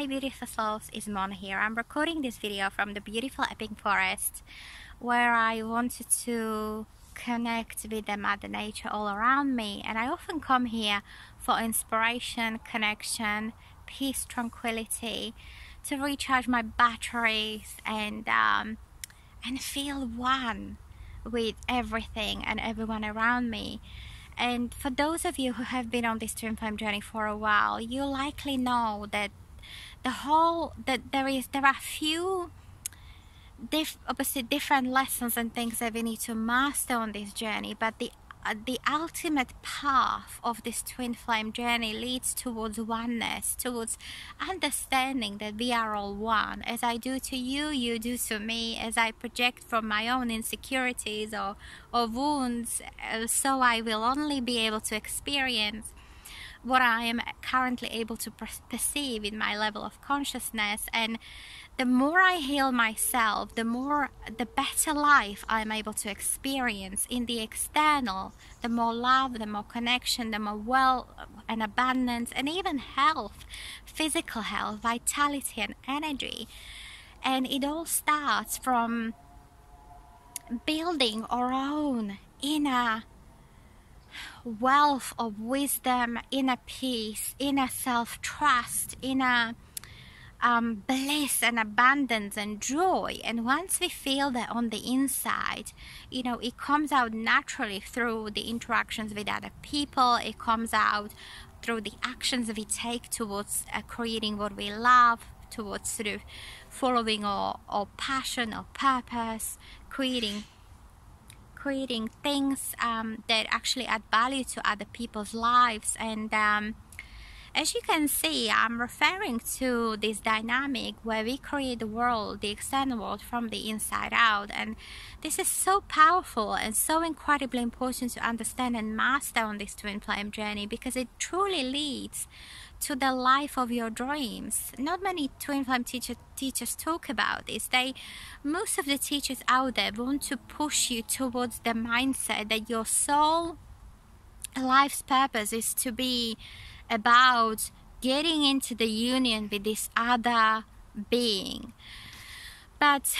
Hi beautiful souls, it's Mona here. I'm recording this video from the beautiful Epping Forest where I wanted to connect with the mother nature all around me and I often come here for inspiration, connection, peace, tranquility to recharge my batteries and um, and feel one with everything and everyone around me. And for those of you who have been on this twin flame journey for a while, you likely know that the whole that there is there are few diff, obviously different lessons and things that we need to master on this journey but the uh, the ultimate path of this twin flame journey leads towards oneness, towards understanding that we are all one. As I do to you, you do to me. As I project from my own insecurities or, or wounds, uh, so I will only be able to experience what I am currently able to perceive in my level of consciousness. And the more I heal myself, the more, the better life I'm able to experience in the external, the more love, the more connection, the more wealth and abundance, and even health, physical health, vitality, and energy. And it all starts from building our own inner wealth of wisdom, inner peace, inner self trust, inner um, bliss and abundance and joy. And once we feel that on the inside, you know, it comes out naturally through the interactions with other people, it comes out through the actions we take towards uh, creating what we love, towards sort of following our, our passion or purpose, creating creating things um, that actually add value to other people's lives and um, as you can see, I'm referring to this dynamic where we create the world, the external world from the inside out. And this is so powerful and so incredibly important to understand and master on this twin flame journey because it truly leads to the life of your dreams. Not many twin flame teacher, teachers talk about this. They, most of the teachers out there want to push you towards the mindset that your soul life's purpose is to be about getting into the union with this other being. But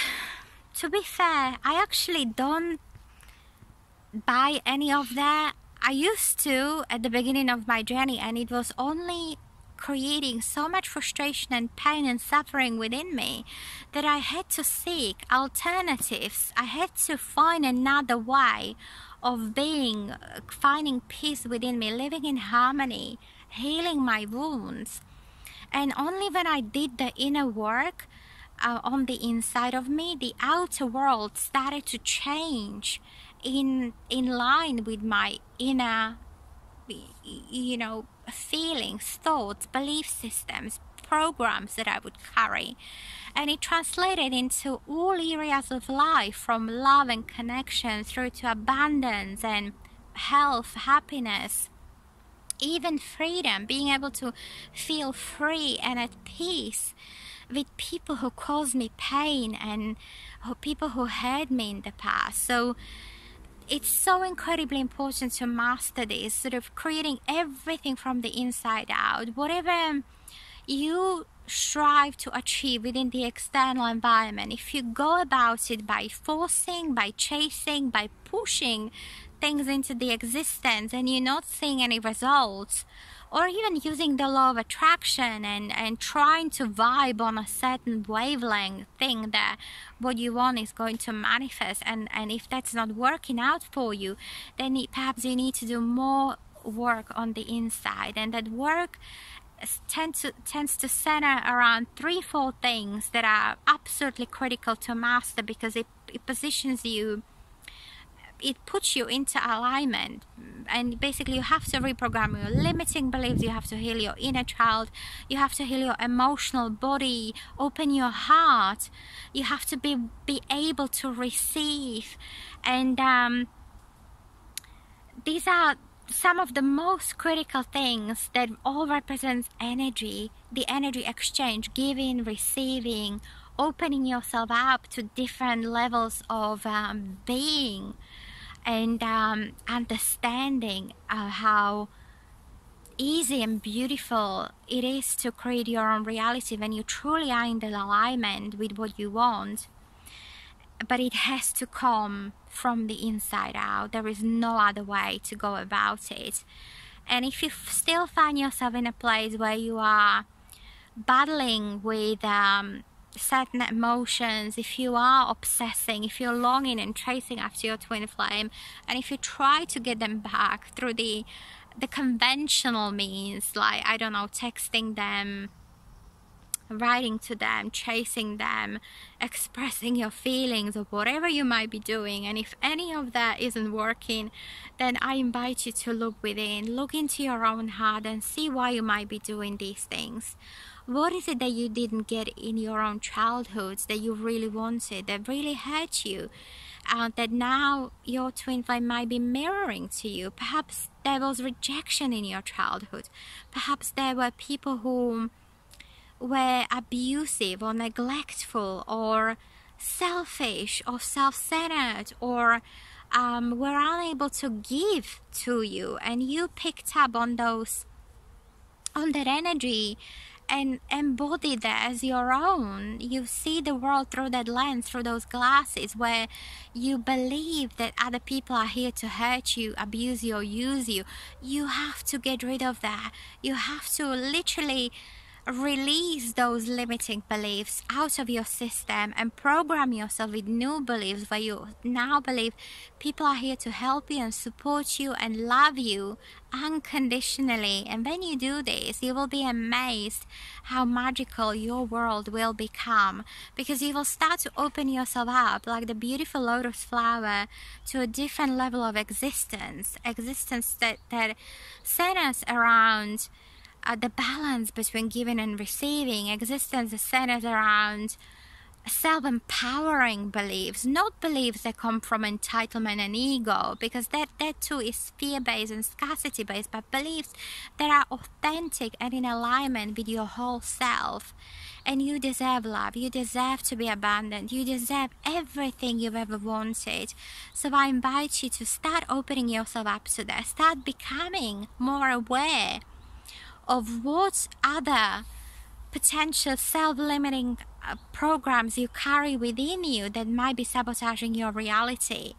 to be fair, I actually don't buy any of that. I used to at the beginning of my journey, and it was only creating so much frustration and pain and suffering within me that I had to seek alternatives. I had to find another way of being, finding peace within me, living in harmony, healing my wounds. And only when I did the inner work uh, on the inside of me, the outer world started to change in in line with my inner you know, feelings, thoughts, belief systems, programs that I would carry. And it translated into all areas of life from love and connection through to abundance and health, happiness, even freedom, being able to feel free and at peace with people who caused me pain and people who hurt me in the past. So it's so incredibly important to master this, sort of creating everything from the inside out. Whatever you strive to achieve within the external environment, if you go about it by forcing, by chasing, by pushing things into the existence and you're not seeing any results, or even using the law of attraction and, and trying to vibe on a certain wavelength thing that what you want is going to manifest. And, and if that's not working out for you then it, perhaps you need to do more work on the inside. And that work tends to, tends to center around three four things that are absolutely critical to master because it, it positions you it puts you into alignment. And basically you have to reprogram your limiting beliefs. You have to heal your inner child. You have to heal your emotional body. Open your heart. You have to be be able to receive. And um, these are some of the most critical things that all represents energy the energy exchange giving receiving opening yourself up to different levels of um, being and um, understanding uh, how easy and beautiful it is to create your own reality when you truly are in the alignment with what you want. But it has to come from the inside out. There is no other way to go about it. And if you still find yourself in a place where you are battling with um, certain emotions, if you are obsessing, if you're longing and chasing after your twin flame, and if you try to get them back through the the conventional means, like I don't know, texting them, writing to them, chasing them, expressing your feelings, or whatever you might be doing. And if any of that isn't working, then I invite you to look within, look into your own heart, and see why you might be doing these things. What is it that you didn't get in your own childhoods that you really wanted, that really hurt you? Uh, that now your twin flame might be mirroring to you. Perhaps there was rejection in your childhood. Perhaps there were people who were abusive or neglectful or selfish or self-centered or um, were unable to give to you and you picked up on those on that energy and embody that as your own. You see the world through that lens, through those glasses, where you believe that other people are here to hurt you, abuse you, or use you. You have to get rid of that. You have to literally release those limiting beliefs out of your system and program yourself with new beliefs where you now believe people are here to help you and support you and love you unconditionally. And when you do this, you will be amazed how magical your world will become because you will start to open yourself up like the beautiful lotus flower to a different level of existence, existence that, that centers around uh, the balance between giving and receiving. Existence is centered around self-empowering beliefs not beliefs that come from entitlement and ego because that that too is fear-based and scarcity-based but beliefs that are authentic and in alignment with your whole self. And you deserve love. You deserve to be abundant. You deserve everything you've ever wanted. So i invite you to start opening yourself up to that. Start becoming more aware of what other potential self-limiting uh, programs you carry within you that might be sabotaging your reality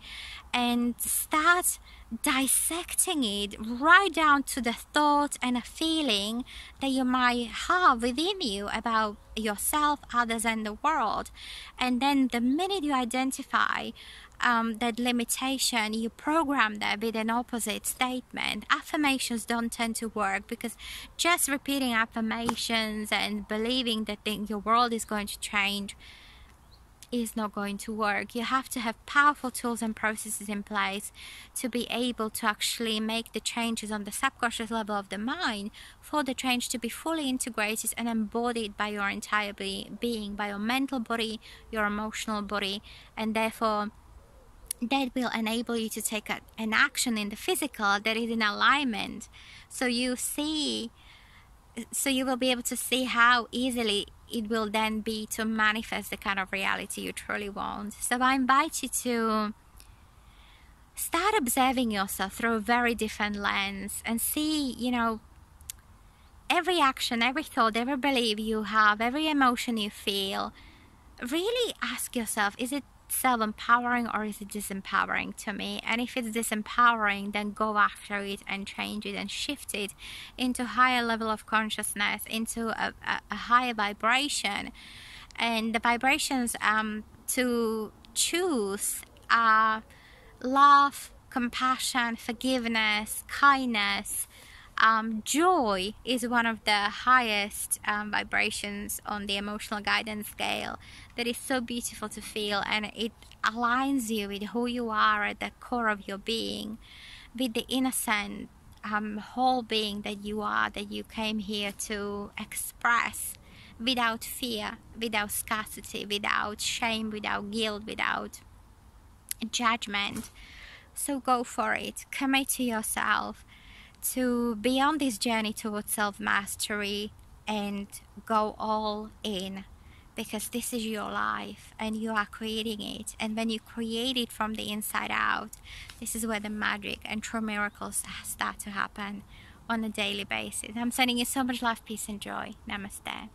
and start dissecting it right down to the thought and a feeling that you might have within you about yourself, others, and the world. And then the minute you identify um, that limitation, you program that with an opposite statement. Affirmations don't tend to work because just repeating affirmations and believing that your world is going to change is not going to work. You have to have powerful tools and processes in place to be able to actually make the changes on the subconscious level of the mind for the change to be fully integrated and embodied by your entire be- being, by your mental body, your emotional body, and therefore that will enable you to take a, an action in the physical that is in alignment. So you see so you will be able to see how easily it will then be to manifest the kind of reality you truly want. So i invite you to start observing yourself through a very different lens and see you know every action every thought every belief you have every emotion you feel. Really ask yourself is it self-empowering or is it disempowering? To me and if it's disempowering then go after it and change it and shift it into higher level of consciousness into a, a, a higher vibration. And the vibrations um, to choose are love compassion forgiveness kindness um, joy is one of the highest um, vibrations on the emotional guidance scale that is so beautiful to feel and it aligns you with who you are at the core of your being, with the innocent um, whole being that you are, that you came here to express without fear, without scarcity, without shame, without guilt, without judgment. So go for it. Commit to yourself to be on this journey towards self mastery and go all in because this is your life and you are creating it. And when you create it from the inside out, this is where the magic and true miracles start to happen on a daily basis. I'm sending you so much love, peace, and joy. Namaste.